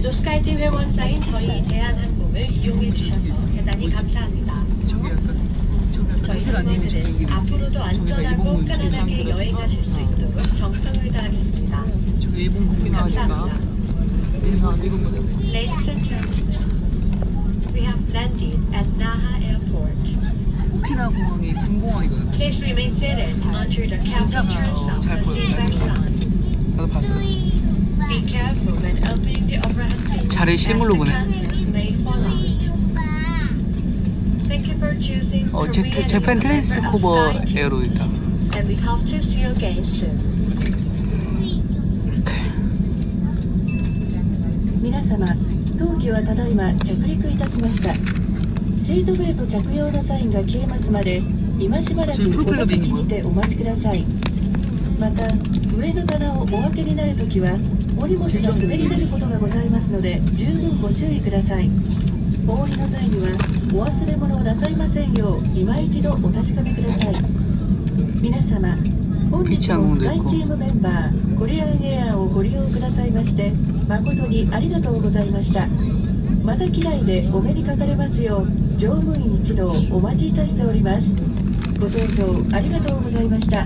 오늘도 스카이팀 회원사인 저희 대한항공을 이용해 주셔서 대단히 감사합니다. 저희 승무원들은 앞으로도 안전하고 편안하게. 여행하실 수 있도록 정성을 다하겠습니다. 감사합니다. Ladies and gentlemen, we have landed at Naha Airport. 오키나와 공항이 군공항이거든. 사실. Please remain seated until the captain 인사가, turns 어, 잘 보여요. 나도 봤어. Be careful overhead bin 자를 as 실물로 the 보네. contents may fall out. Thank you for choosing 어, Korean 제, 재팬 as a member of 트랜스코버 Sky Team, 에어로 있다. And we hope to see you again soon. 皆様当機はただいま着陸いたしましたシートベルト着用のサインが消えますまで今しばらくそれプロペお座席ラでいいのにてお待ちくださいまた上の棚をお開けになるときは お荷物が滑り出ることがございますので十分ご注意ください。お降りの際にはお忘れ物をなさいませんよう今一度お確かめください。皆様本日もスカイチームメンバーコリアンエアをご利用くださいまして誠にありがとうございました。また機内でお目にかかれますよう乗務員一同お待ちいたしております。ご搭乗ありがとうございました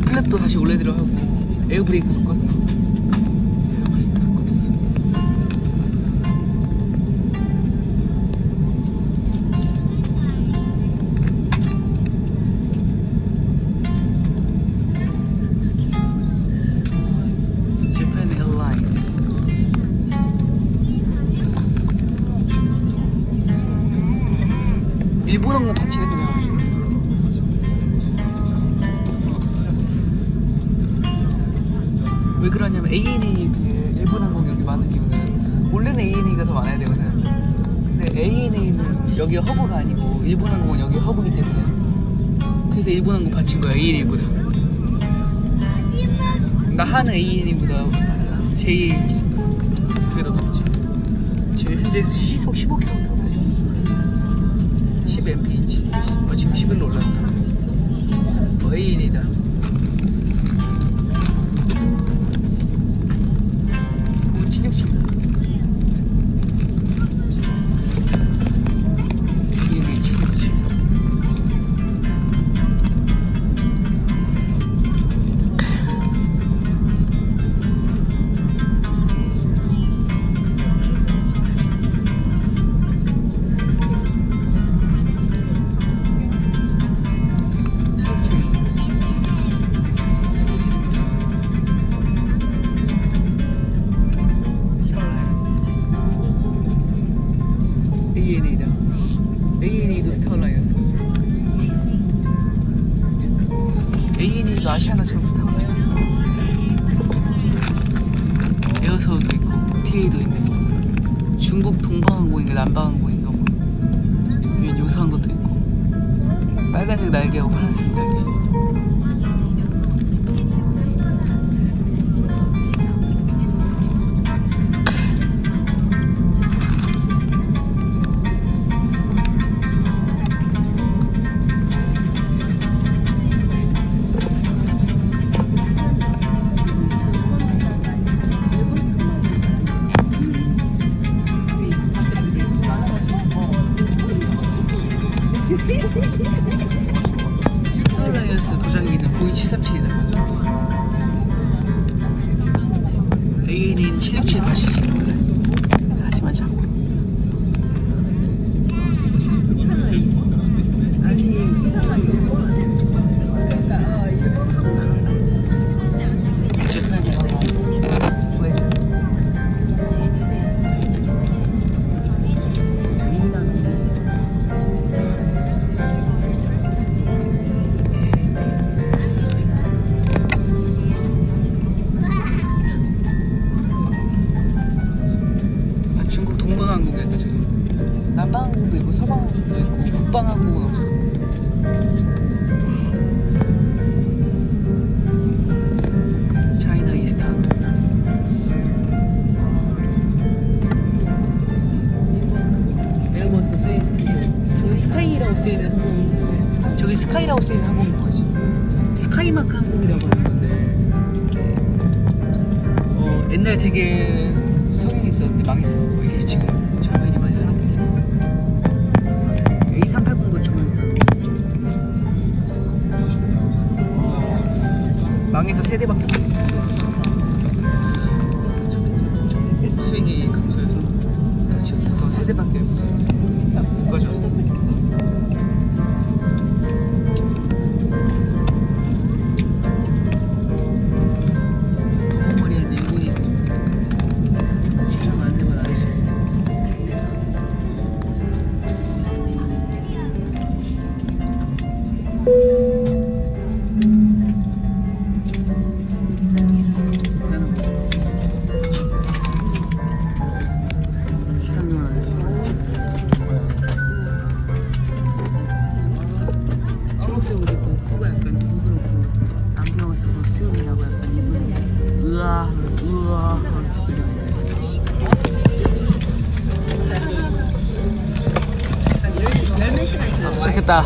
어 이제 플랩도 다시 올려드려 하고 에어브레이크도 껐어. Airlines. 일본 항공 해도 왜 여기 허브가 아니고 일본 항공은 여기 허브이기 때문에 그래서 일본 항공 받친 거야 ANA보다. 나 하는 ANA보다 제일 그게 더 높지. 지금 현재 시속 15km 달려. 10mph. 어, 지금 11로 도착했다